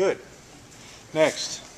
Good. Next.